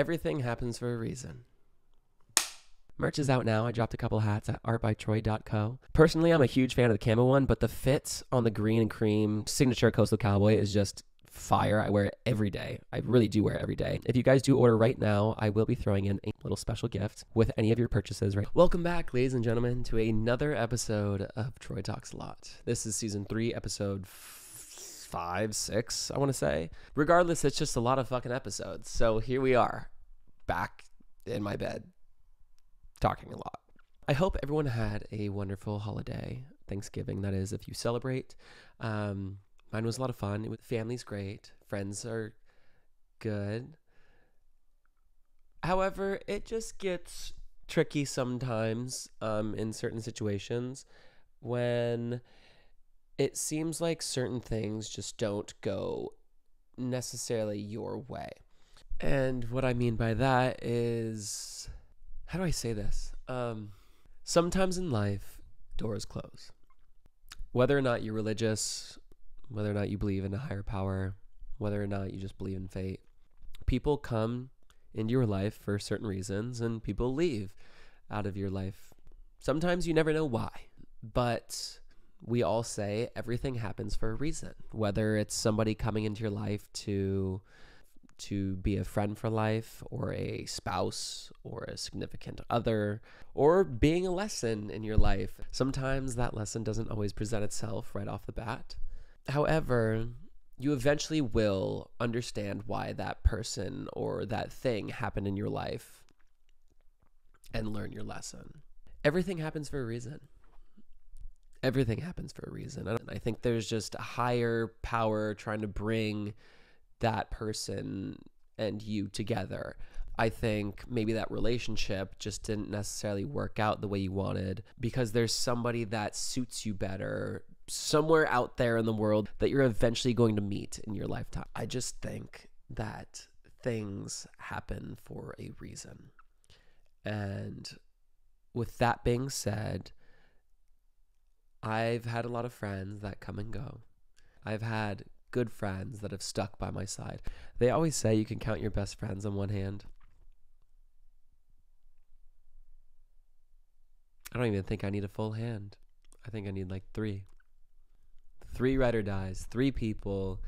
Everything happens for a reason. Merch is out now. I dropped a couple hats at artbytroy.co. Personally, I'm a huge fan of the camo one, but the fit on the green and cream signature coastal cowboy is just fire. I wear it every day. I really do wear it every day. If you guys do order right now, I will be throwing in a little special gift with any of your purchases. Right. Welcome back, ladies and gentlemen, to another episode of Troy Talks a Lot. This is season three, episode five, six, I want to say. Regardless, it's just a lot of fucking episodes. So here we are, back in my bed, talking a lot. I hope everyone had a wonderful holiday, Thanksgiving, that is, if you celebrate. Um, mine was a lot of fun. Family's great, friends are good. However, it just gets tricky sometimes um, in certain situations when it seems like certain things just don't go necessarily your way. And what I mean by that is how do I say this? Um, sometimes in life, doors close. Whether or not you're religious, whether or not you believe in a higher power, whether or not you just believe in fate, people come into your life for certain reasons and people leave out of your life. Sometimes you never know why, but we all say everything happens for a reason. Whether it's somebody coming into your life to to be a friend for life or a spouse or a significant other or being a lesson in your life. Sometimes that lesson doesn't always present itself right off the bat. However, you eventually will understand why that person or that thing happened in your life and learn your lesson. Everything happens for a reason. Everything happens for a reason. And I think there's just a higher power trying to bring that person and you together. I think maybe that relationship just didn't necessarily work out the way you wanted because there's somebody that suits you better somewhere out there in the world that you're eventually going to meet in your lifetime. I just think that things happen for a reason. And with that being said, I've had a lot of friends that come and go. I've had good friends that have stuck by my side. They always say you can count your best friends on one hand. I don't even think I need a full hand. I think I need like three. Three ride or dies, three people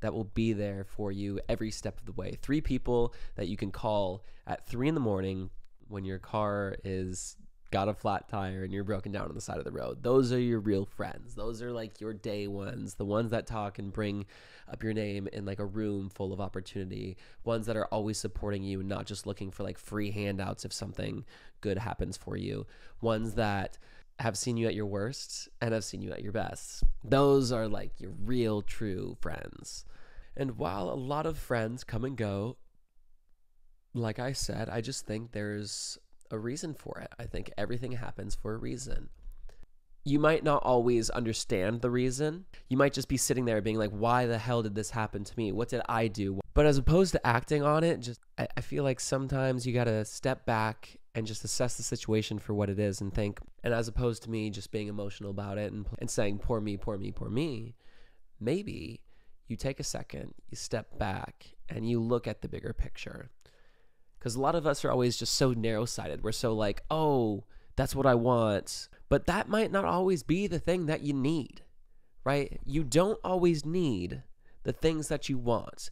that will be there for you every step of the way. Three people that you can call at three in the morning when your car is got a flat tire and you're broken down on the side of the road. Those are your real friends. Those are like your day ones, the ones that talk and bring up your name in like a room full of opportunity, ones that are always supporting you, and not just looking for like free handouts if something good happens for you, ones that have seen you at your worst and have seen you at your best. Those are like your real true friends. And while a lot of friends come and go, like I said, I just think there's a reason for it. I think everything happens for a reason. You might not always understand the reason. You might just be sitting there being like, why the hell did this happen to me? What did I do? But as opposed to acting on it, just I, I feel like sometimes you got to step back and just assess the situation for what it is and think. And as opposed to me just being emotional about it and, and saying, poor me, poor me, poor me, maybe you take a second, you step back, and you look at the bigger picture because a lot of us are always just so narrow sighted. We're so like, oh, that's what I want. But that might not always be the thing that you need, right? You don't always need the things that you want.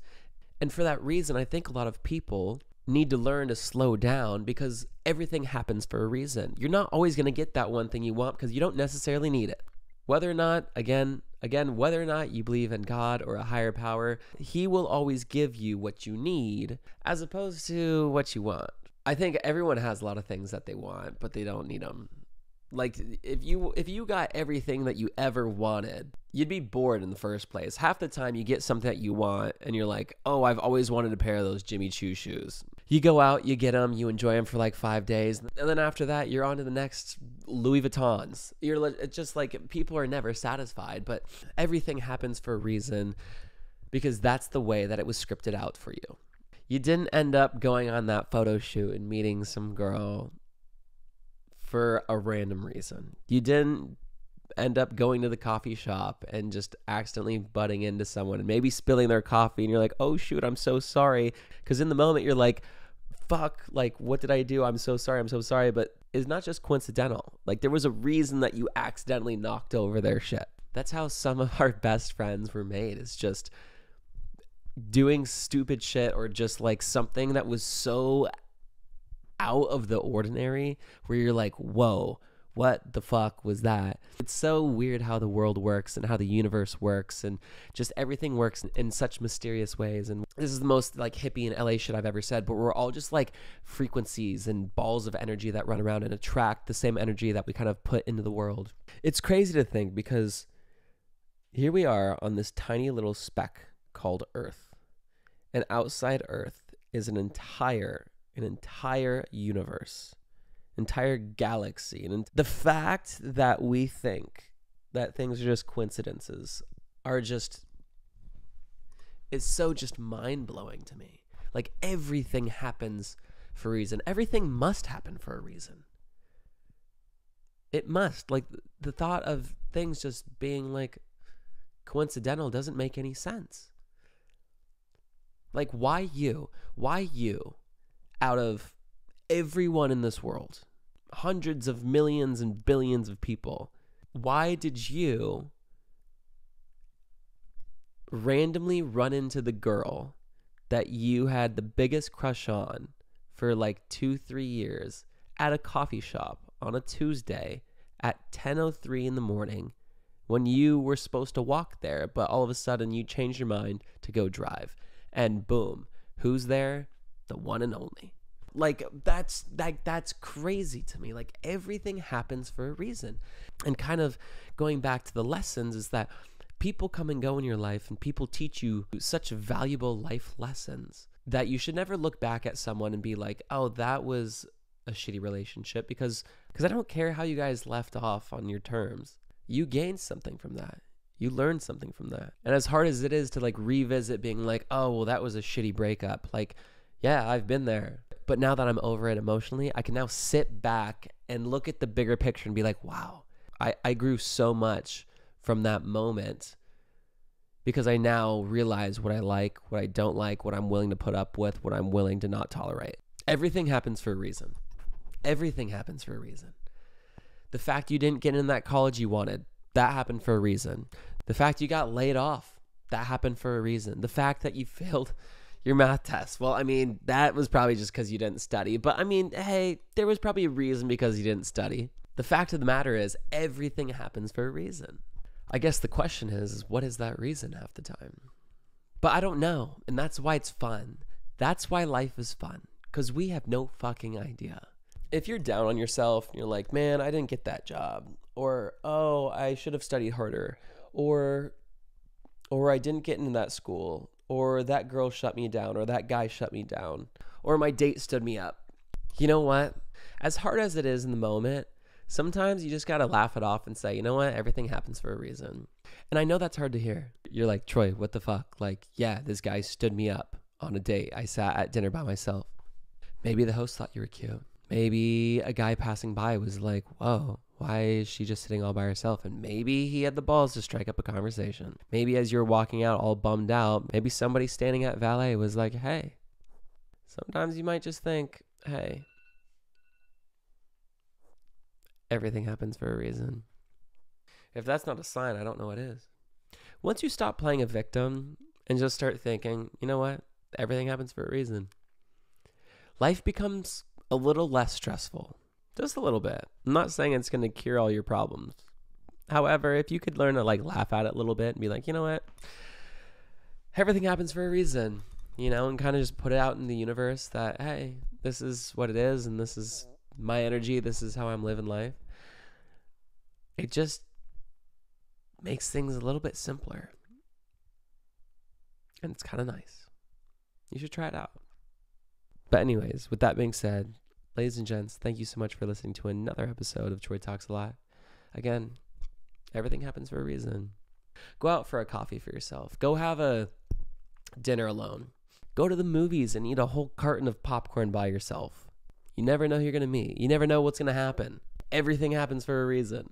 And for that reason, I think a lot of people need to learn to slow down because everything happens for a reason. You're not always going to get that one thing you want because you don't necessarily need it. Whether or not, again, Again, whether or not you believe in God or a higher power, He will always give you what you need as opposed to what you want. I think everyone has a lot of things that they want, but they don't need them. Like if you if you got everything that you ever wanted, you'd be bored in the first place. Half the time you get something that you want and you're like, "Oh, I've always wanted a pair of those Jimmy Choo shoes." You go out, you get them, you enjoy them for like 5 days, and then after that, you're on to the next Louis Vuittons. You're it's just like people are never satisfied, but everything happens for a reason because that's the way that it was scripted out for you. You didn't end up going on that photo shoot and meeting some girl for a random reason. You didn't end up going to the coffee shop and just accidentally butting into someone and maybe spilling their coffee and you're like, "Oh shoot, I'm so sorry." Cuz in the moment you're like, fuck, like, what did I do? I'm so sorry. I'm so sorry. But it's not just coincidental. Like, there was a reason that you accidentally knocked over their shit. That's how some of our best friends were made. It's just doing stupid shit or just like something that was so out of the ordinary where you're like, whoa, what the fuck was that? It's so weird how the world works and how the universe works and just everything works in such mysterious ways. And this is the most like hippie and LA shit I've ever said, but we're all just like frequencies and balls of energy that run around and attract the same energy that we kind of put into the world. It's crazy to think because here we are on this tiny little speck called Earth. And outside Earth is an entire, an entire universe entire galaxy. And the fact that we think that things are just coincidences are just is so just mind blowing to me. Like everything happens for a reason. Everything must happen for a reason. It must. Like the thought of things just being like coincidental doesn't make any sense. Like why you? Why you out of everyone in this world, hundreds of millions and billions of people, why did you randomly run into the girl that you had the biggest crush on for like two, three years at a coffee shop on a Tuesday at 10.03 in the morning when you were supposed to walk there, but all of a sudden you changed your mind to go drive. And boom, who's there? The one and only. Like that's like that's crazy to me. Like everything happens for a reason. And kind of going back to the lessons is that people come and go in your life and people teach you such valuable life lessons that you should never look back at someone and be like, "Oh, that was a shitty relationship" because because I don't care how you guys left off on your terms. You gained something from that. You learned something from that. And as hard as it is to like revisit being like, "Oh, well that was a shitty breakup." Like, yeah, I've been there. But now that I'm over it emotionally, I can now sit back and look at the bigger picture and be like, wow, I, I grew so much from that moment because I now realize what I like, what I don't like, what I'm willing to put up with, what I'm willing to not tolerate. Everything happens for a reason. Everything happens for a reason. The fact you didn't get in that college you wanted, that happened for a reason. The fact you got laid off, that happened for a reason. The fact that you failed your math test. Well, I mean, that was probably just because you didn't study. But I mean, hey, there was probably a reason because you didn't study. The fact of the matter is, everything happens for a reason. I guess the question is, what is that reason half the time? But I don't know. And that's why it's fun. That's why life is fun. Because we have no fucking idea. If you're down on yourself, you're like, man, I didn't get that job. Or, oh, I should have studied harder. Or, or I didn't get into that school or that girl shut me down, or that guy shut me down, or my date stood me up. You know what? As hard as it is in the moment, sometimes you just got to laugh it off and say, you know what? Everything happens for a reason. And I know that's hard to hear. You're like, Troy, what the fuck? Like, yeah, this guy stood me up on a date. I sat at dinner by myself. Maybe the host thought you were cute. Maybe a guy passing by was like, whoa, why is she just sitting all by herself? And maybe he had the balls to strike up a conversation. Maybe as you're walking out all bummed out, maybe somebody standing at valet was like, hey. Sometimes you might just think, hey, everything happens for a reason. If that's not a sign, I don't know what is. Once you stop playing a victim and just start thinking, you know what? Everything happens for a reason. Life becomes a little less stressful. Just a little bit. I'm not saying it's going to cure all your problems. However, if you could learn to like laugh at it a little bit and be like, you know what? Everything happens for a reason, you know, and kind of just put it out in the universe that, hey, this is what it is and this is my energy. This is how I'm living life. It just makes things a little bit simpler. And it's kind of nice. You should try it out. But, anyways, with that being said, ladies and gents, thank you so much for listening to another episode of Troy Talks a Lot. Again, everything happens for a reason. Go out for a coffee for yourself. Go have a dinner alone. Go to the movies and eat a whole carton of popcorn by yourself. You never know who you're going to meet. You never know what's going to happen. Everything happens for a reason.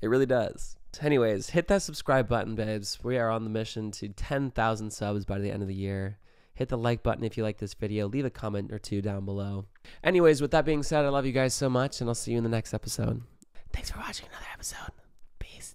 It really does. Anyways, hit that subscribe button, babes. We are on the mission to 10,000 subs by the end of the year Hit the like button if you like this video. Leave a comment or two down below. Anyways, with that being said, I love you guys so much, and I'll see you in the next episode. Thanks for watching another episode. Peace.